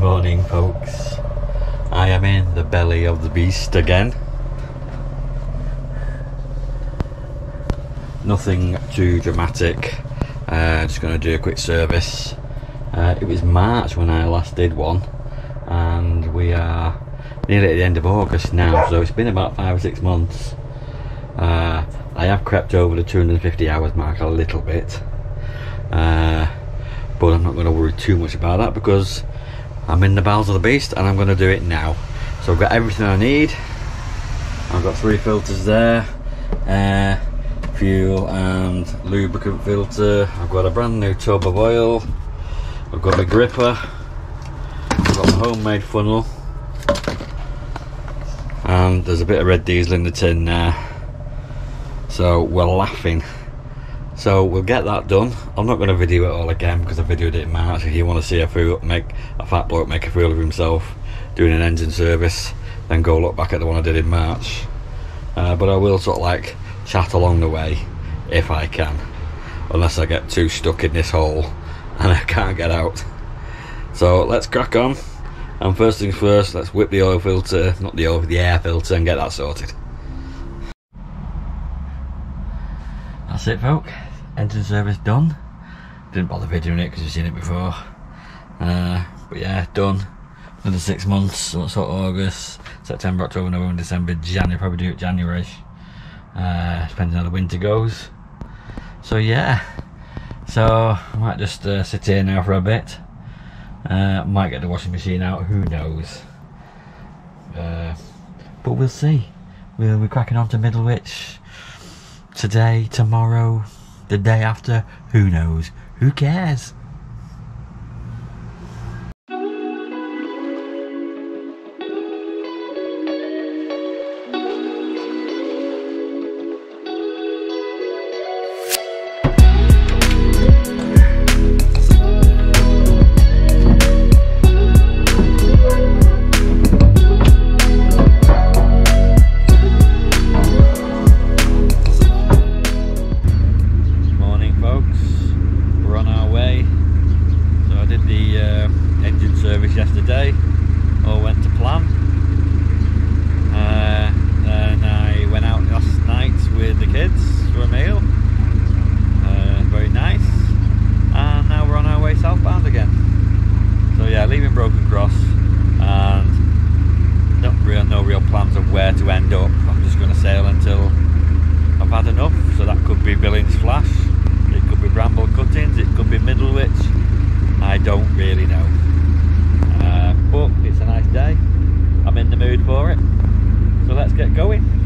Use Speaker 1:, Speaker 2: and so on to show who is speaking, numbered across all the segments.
Speaker 1: morning, folks. I am in the belly of the beast again. Nothing too dramatic. Uh, just going to do a quick service. Uh, it was March when I last did one, and we are nearly at the end of August now, so it's been about five or six months. Uh, I have crept over the 250 hours mark a little bit, uh, but I'm not going to worry too much about that because I'm in the bowels of the beast and I'm going to do it now. So I've got everything I need. I've got three filters there, fuel and lubricant filter. I've got a brand new tub of oil. I've got my gripper. I've got my homemade funnel. And there's a bit of red diesel in the tin there. So we're laughing. So we'll get that done. I'm not going to video it all again because I videoed it in March. If you want to see a fool make a fat bloke make a fool of himself doing an engine service, then go look back at the one I did in March. Uh, but I will sort of like chat along the way if I can, unless I get too stuck in this hole and I can't get out. So let's crack on. And first things first, let's whip the oil filter, not the oil, the air filter, and get that sorted. That's it, folk. Engine service done. Didn't bother videoing it because you've seen it before. Uh, but yeah, done. Another six months, so of August, September, October, November, December, January, probably do it January. Uh, depending on how the winter goes. So yeah, so I might just uh, sit here now for a bit. Uh, might get the washing machine out, who knows. Uh, but we'll see. We'll be cracking on to Middlewich today, tomorrow, the day after, who knows? Who cares? It could be Bramble Cuttings, it could be Middlewich. I don't really know. Uh, but it's a nice day. I'm in the mood for it. So let's get going.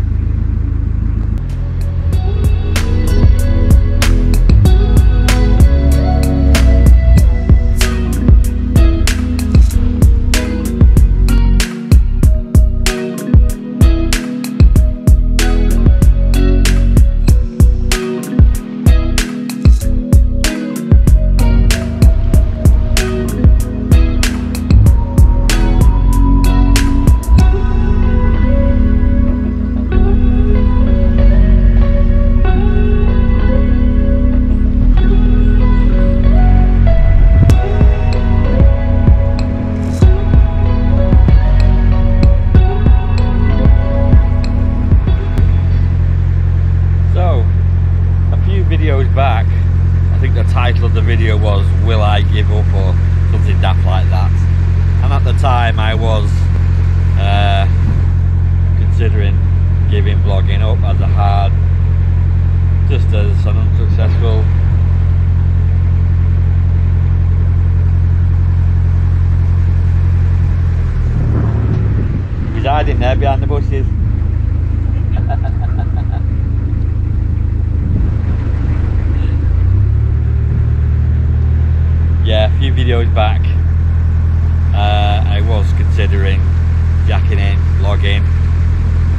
Speaker 1: Back, I think the title of the video was Will I Give Up or something daft like that. And at the time I was uh, considering giving vlogging up as a hard, just as an unsuccessful hiding there behind the bushes. yeah, a few videos back, uh, I was considering jacking in, logging,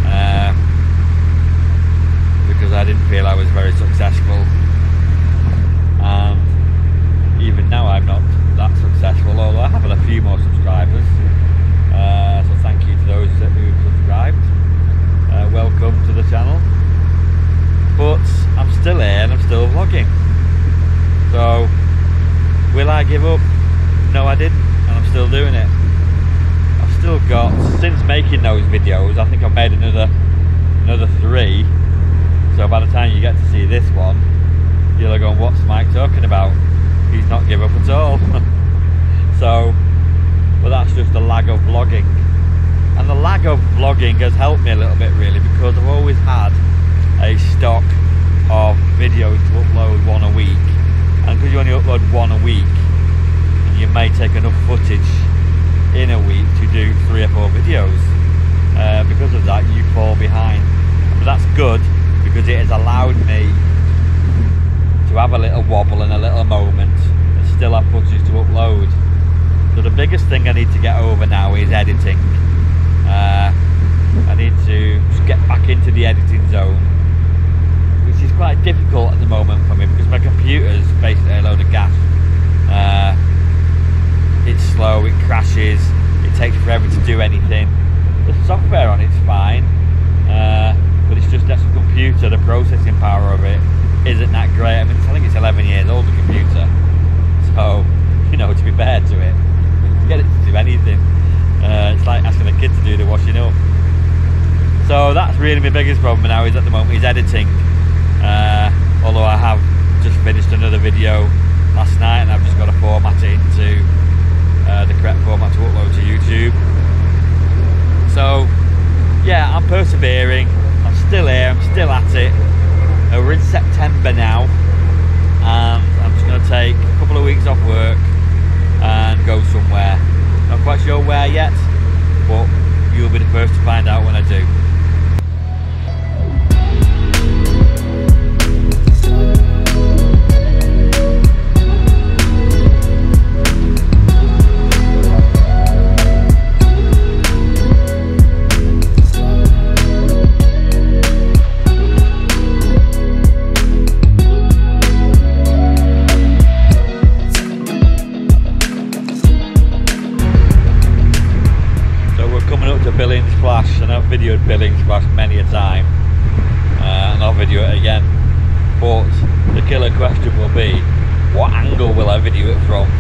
Speaker 1: uh, because I didn't feel I was very successful. And even now, I'm not that successful, although I have had a few more subscribers. Uh, so thank you to those who've subscribed. Uh, welcome to the channel. But I'm still here and I'm still vlogging. So Will I give up? No, I didn't, and I'm still doing it. I've still got since making those videos. I think I've made another another three. So by the time you get to see this one, you'll have gone, "What's Mike talking about? He's not give up at all." so, but that's just the lag of vlogging, and the lag of vlogging has helped me a little bit really because I've always had a stock of videos to upload one a week, and because you only upload one a week, you may take enough footage in a week to do three or four videos. Uh, because of that, you fall behind. But that's good because it has allowed me to have a little wobble and a little moment and still have footage to upload. So the biggest thing I need to get over now is editing. Uh, I need to get back into the editing zone, which is quite difficult at the moment for me because my computer's basically a load of gas. Uh, it's slow, it crashes, it takes forever to do anything. The software on it's fine, uh, but it's just that's a computer, the processing power of it isn't that great. I mean, I think it's 11 years old, the computer. So, you know, to be fair to it, to get it to do anything, uh, it's like asking a kid to do the washing up. So that's really my biggest problem now is at the moment is editing. Uh, although I have just finished another video last night and I've just got to format it into uh, the correct format to upload to YouTube. So, yeah, I'm persevering. I'm still here. I'm still at it. Uh, we're in September now, and I'm just going to take a couple of weeks off work and go somewhere. Not quite sure where yet, but you'll be the first to find out when I do. Billings and I've videoed Billings Flash many a time, uh, and I'll video it again. But the killer question will be, what angle will I video it from?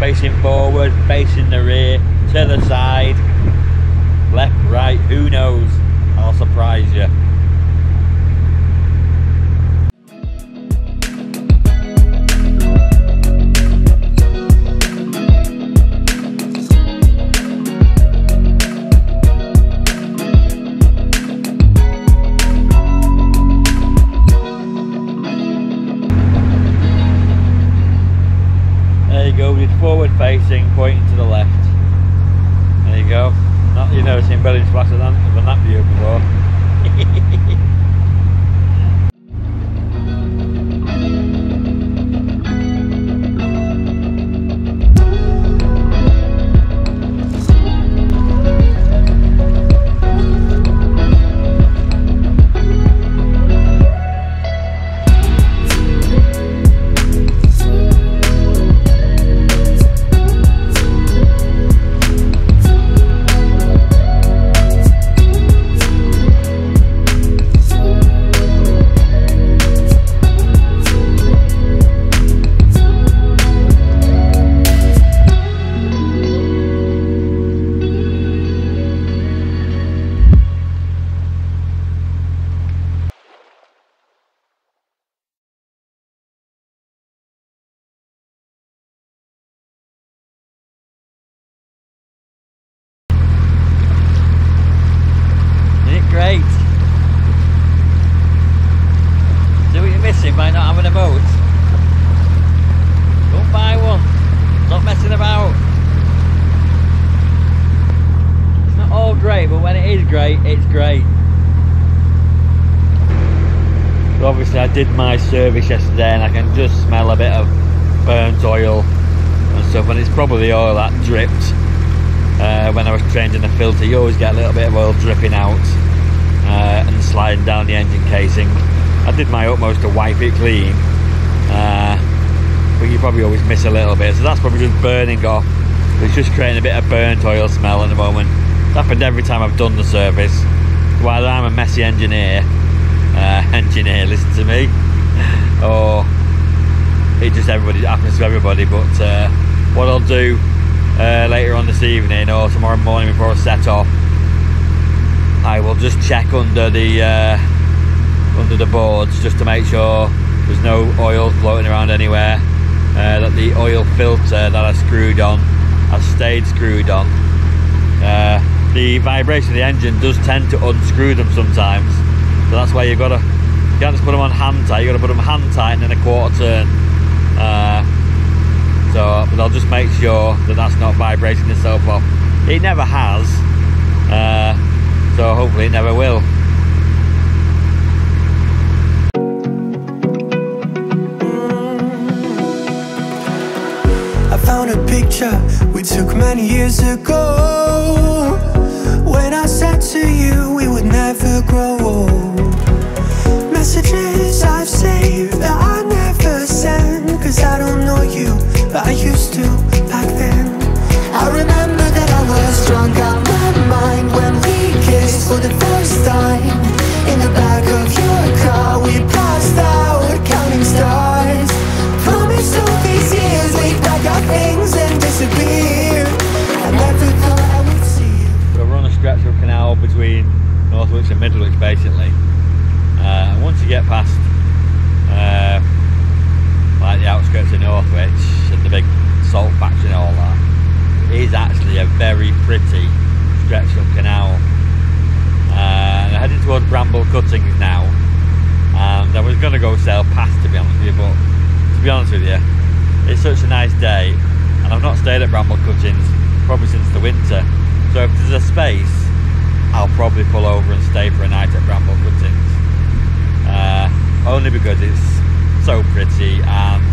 Speaker 1: Facing forward, facing the rear, to the side, left, right, who knows? I'll surprise you. Great, it's great. So obviously I did my service yesterday and I can just smell a bit of burnt oil and stuff and it's probably oil that dripped. Uh, when I was changing the filter you always get a little bit of oil dripping out uh, and sliding down the engine casing. I did my utmost to wipe it clean uh, but you probably always miss a little bit. So that's probably just burning off. It's just creating a bit of burnt oil smell at the moment it's happened every time I've done the service while I'm a messy engineer uh, engineer listen to me or it just everybody it happens to everybody but uh, what I'll do uh, later on this evening or tomorrow morning before I set off, I will just check under the uh, under the boards just to make sure there's no oil floating around anywhere. Uh, that the oil filter that I screwed on has stayed screwed on. Uh, the vibration of the engine does tend to unscrew them sometimes, so that's why you've got to you can't just put them on hand tight. You've got to put them hand tight and then a quarter turn. Uh, so, but I'll just make sure that that's not vibrating itself off. It never has, uh, so hopefully it never will.
Speaker 2: I found a picture we took many years ago When I said to you we would never grow old Messages I've saved that I never send Cause I don't know you, but I used to back then. I remember that I was drunk out my mind When we kissed for the first time. In the back of your car we passed out counting stars
Speaker 1: Basically. Uh, once you get past uh, like the outskirts of Northwich and the big salt factory and all that, it is actually a very pretty stretch of canal. Uh, I'm heading towards Bramble Cuttings now. And I was going to go sail past to be honest with you, but to be honest with you, it's such a nice day and I've not stayed at Bramble Cuttings probably since the winter. So if there's a space, I'll probably pull over and stay for a night at Bramble Cuttings. Uh, only because it's so pretty and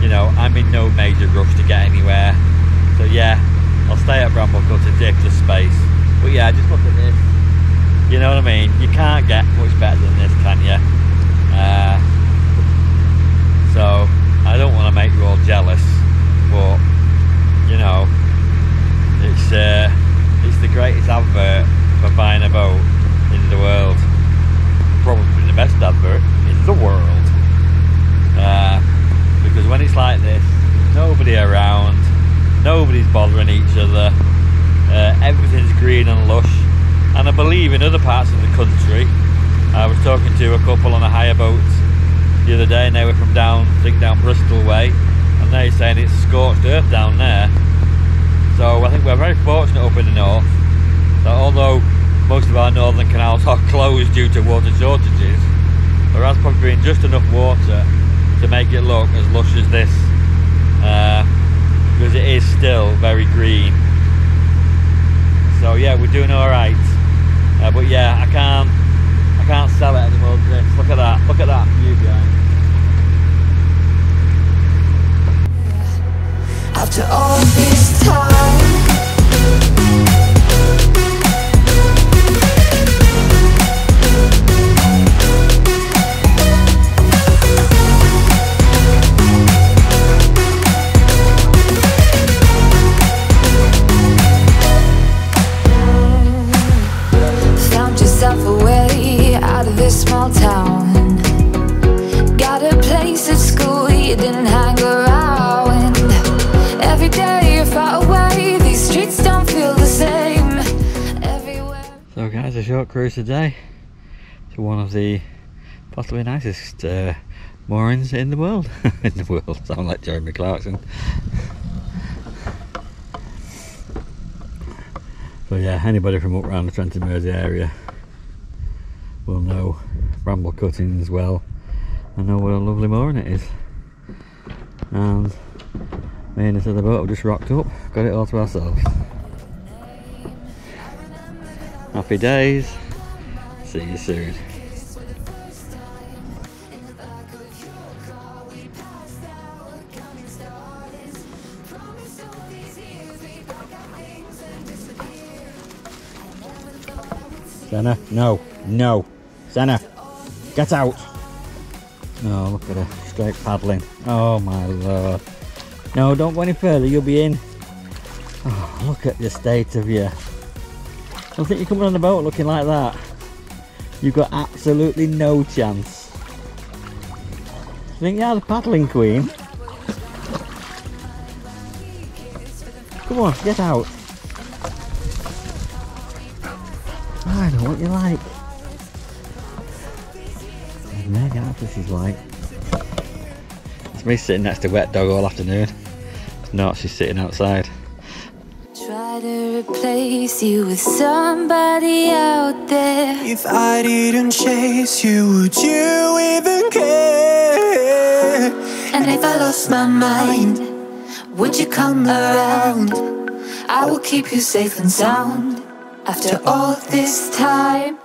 Speaker 1: you know I'm in no major rush to get anywhere. So yeah, I'll stay at Bramble Cuttings if there's space. But yeah, just look at this. You know what I mean? You can't get much better than this, can you? Uh, so I don't want to make you all jealous, but you know, it's uh, it's the greatest advert for buying a boat in the world. Probably the best advert in the world. Uh, because when it's like this, nobody around, nobody's bothering each other. Uh, everything's green and lush. And I believe in other parts of the country, I was talking to a couple on a hire boat the other day, and they were from down, I think down Bristol way, and they're saying it's scorched earth down there. So I think we're very fortunate up in the north that although most of our northern canals are closed due to water shortages, there has probably been just enough water to make it look as lush as this, uh, because it is still very green. So yeah, we're doing all right. Uh, but yeah, I can't, I can't sell it anymore. This. Look at that. Look at that view behind.
Speaker 2: After all
Speaker 1: cruise today to one of the possibly nicest uh, moorings in the world. in the world, sound like Jeremy Clarkson. So yeah, anybody from up around the Trent and Mersey area will know Bramble Cuttings well and know what a lovely mooring it is. And me and this other boat have just rocked up, got it all to ourselves. Happy days. See you soon. Senna, no, no. Senna, get out. Oh, look at her, straight paddling. Oh my lord. No, don't go any further, you'll be in. Oh, look at the state of you. Don't think you're coming on the boat looking like that. You've got absolutely no chance. I Think you're the paddling queen? Come on, get out. I don't know what you like. That's what she's like. It's me sitting next to wet dog all afternoon. Not, she's sitting outside.
Speaker 3: Replace you with somebody out there.
Speaker 2: If I didn't chase you, would you even care?
Speaker 3: And if I lost my mind, would you come around? I will keep you safe and sound. After all this time,